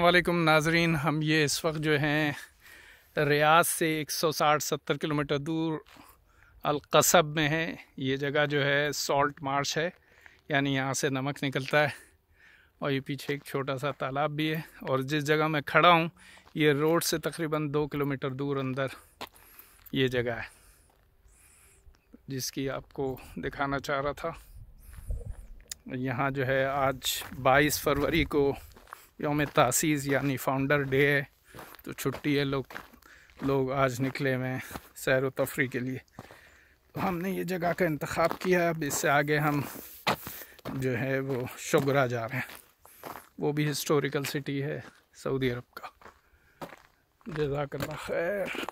वालेकुम नाजरीन, हम ये इस वक्त जो हैं, रियाज से 160-70 किलोमीटर दूर अलकसब में है। ये जगह जो है, सॉल्ट मार्श है, यानी यहाँ से नमक निकलता है, और ये पीछे एक छोटा सा तालाब भी है, और जिस जगह मैं खड़ा हूँ, ये रोड से तकरीबन दो किलोमीटर दूर अंदर ये जगह है, जिसकी आपको दिखाना चाह रहा था। यहाँ जो है, आज 22 फरवरी को योम तासीस यानी फाउंडर डे है तो छुट्टी है लोग लोग आज निकले में सैर व तफरी के लिए। तो हमने ये जगह का इंतखब किया, अब इससे आगे हम जो है वो शुगरा जा रहे हैं। वो भी हिस्टोरिकल सिटी है, सऊदी अरब का। जजाकल्ला खैर।